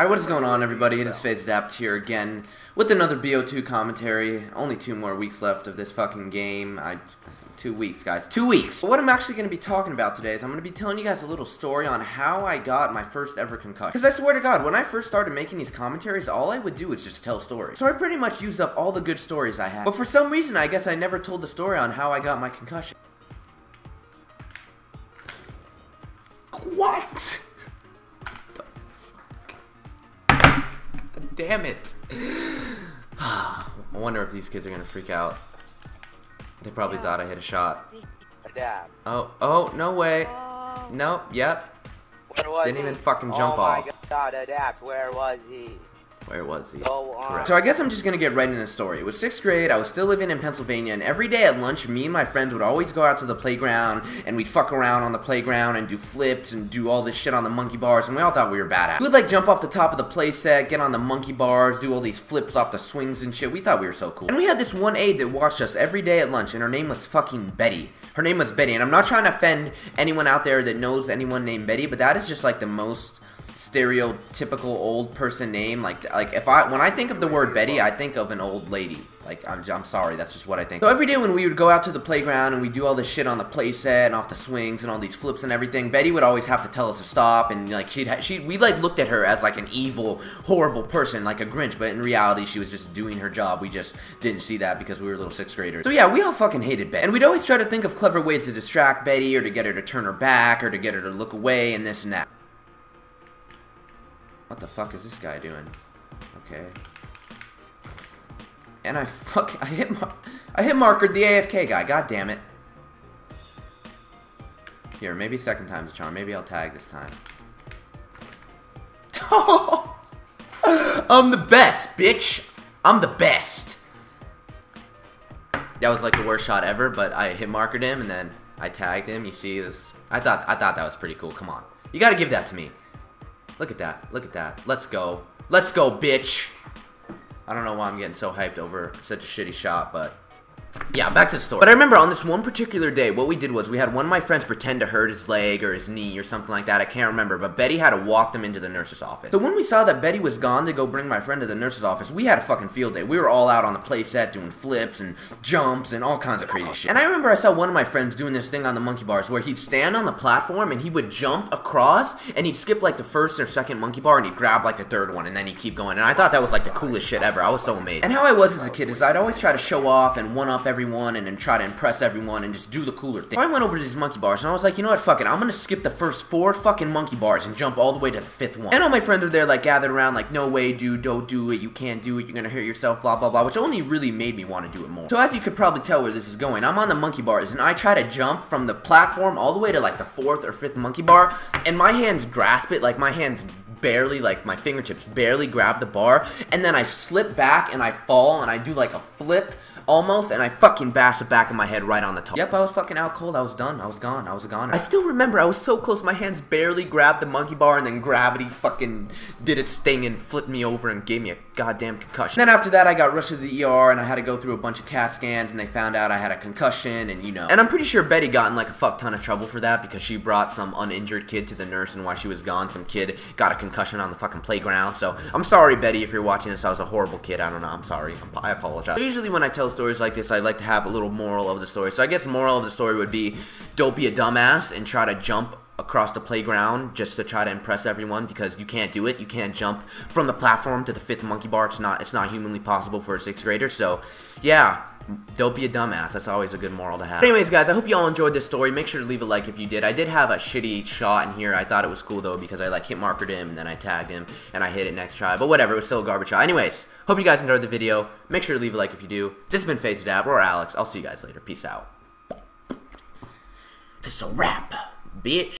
Alright, what is going on, everybody? It is FaZe Adapt here again with another BO2 commentary. Only two more weeks left of this fucking game. I two weeks, guys. Two weeks. What I'm actually going to be talking about today is I'm going to be telling you guys a little story on how I got my first ever concussion. Because I swear to God, when I first started making these commentaries, all I would do is just tell stories. So I pretty much used up all the good stories I had. But for some reason, I guess I never told the story on how I got my concussion. What? Damn it. I wonder if these kids are gonna freak out. They probably thought I hit a shot. Adapt. Oh, oh, no way. Oh. Nope, yep. Where was Didn't he? even fucking jump oh off. my god, Adapt, where was he? Where was he? Uh, on. Correct. So I guess I'm just gonna get right into the story. It was sixth grade. I was still living in Pennsylvania, and every day at lunch, me and my friends would always go out to the playground, and we'd fuck around on the playground and do flips and do all this shit on the monkey bars, and we all thought we were badass. We would like jump off the top of the playset, get on the monkey bars, do all these flips off the swings and shit. We thought we were so cool. And we had this one aide that watched us every day at lunch, and her name was fucking Betty. Her name was Betty, and I'm not trying to offend anyone out there that knows anyone named Betty, but that is just like the most stereotypical old person name. Like, like if I when I think of the word Betty, I think of an old lady. Like, I'm, I'm sorry, that's just what I think. So every day when we would go out to the playground and we do all this shit on the play set and off the swings and all these flips and everything, Betty would always have to tell us to stop and like she'd ha- she we like looked at her as like an evil, horrible person, like a Grinch. But in reality, she was just doing her job. We just didn't see that because we were little sixth graders. So yeah, we all fucking hated Betty, and we'd always try to think of clever ways to distract Betty or to get her to turn her back or to get her to look away and this and that. What the fuck is this guy doing? Okay. And I fuck I hit I hit marker the AFK guy. God damn it. Here, maybe second time's a charm. Maybe I'll tag this time. I'm the best, bitch. I'm the best. That was like the worst shot ever, but I hit markered him and then I tagged him. You see this? I thought I thought that was pretty cool. Come on, you got to give that to me. Look at that. Look at that. Let's go. Let's go, bitch. I don't know why I'm getting so hyped over such a shitty shot, but yeah, back to the story. But I remember on this one particular day, what we did was we had one of my friends pretend to hurt his leg or his knee or something like that. I can't remember, but Betty had to walk them into the nurse's office. So when we saw that Betty was gone to go bring my friend to the nurse's office, we had a fucking field day. We were all out on the play set doing flips and jumps and all kinds of crazy shit. And I remember I saw one of my friends doing this thing on the monkey bars where he'd stand on the platform and he would jump across and he'd skip like the first or second monkey bar and he'd grab like the third one and then he'd keep going. And I thought that was like the coolest shit ever. I was so amazed. And how I was as a kid is I'd always try to show off and one up everyone and then try to impress everyone and just do the cooler thing. So I went over to these monkey bars and I was like, you know what, fuck it, I'm gonna skip the first four fucking monkey bars and jump all the way to the fifth one. And all my friends are there like gathered around like, no way, dude, don't do it, you can't do it, you're gonna hurt yourself, blah, blah, blah, which only really made me want to do it more. So as you could probably tell where this is going, I'm on the monkey bars and I try to jump from the platform all the way to like the fourth or fifth monkey bar and my hands grasp it, like my hands barely, like my fingertips barely grab the bar, and then I slip back and I fall and I do like a flip almost, and I fucking bash the back of my head right on the top. Yep, I was fucking out cold. I was done. I was gone. I was a goner. I still remember I was so close. My hands barely grabbed the monkey bar, and then gravity fucking did its thing and flipped me over and gave me a goddamn concussion. Then after that, I got rushed to the ER, and I had to go through a bunch of CAT scans, and they found out I had a concussion, and you know. And I'm pretty sure Betty got in like a fuck ton of trouble for that because she brought some uninjured kid to the nurse, and while she was gone, some kid got a concussion on the fucking playground. So I'm sorry, Betty, if you're watching this. I was a horrible kid. I don't know. I'm sorry. I apologize. Usually when I tell stories like this, I like to have a little moral of the story. So I guess moral of the story would be don't be a dumbass and try to jump across the playground just to try to impress everyone because you can't do it. You can't jump from the platform to the fifth monkey bar. It's not it's not humanly possible for a sixth grader. So yeah, don't be a dumbass. That's always a good moral to have. Anyways, guys, I hope you all enjoyed this story. Make sure to leave a like if you did. I did have a shitty shot in here. I thought it was cool, though, because I, like, hit markered him, and then I tagged him, and I hit it next try. But whatever, it was still a garbage shot. Anyways, hope you guys enjoyed the video. Make sure to leave a like if you do. This has been FaZe Adapt, or Alex. I'll see you guys later. Peace out. This is a wrap, bitch.